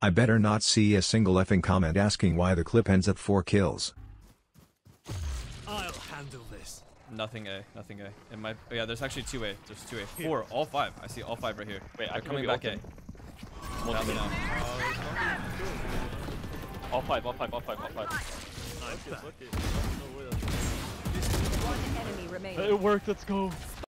I better not see a single effing comment asking why the clip ends at 4 kills. I'll handle this. Nothing A, nothing A. It might. Oh yeah, there's actually two A. There's two A. Four, all five. I see all five right here. Wait, I'm coming back back A. ult Down them. All five, all five, all five, all five. I'm back. One enemy remaining. It worked, let's go.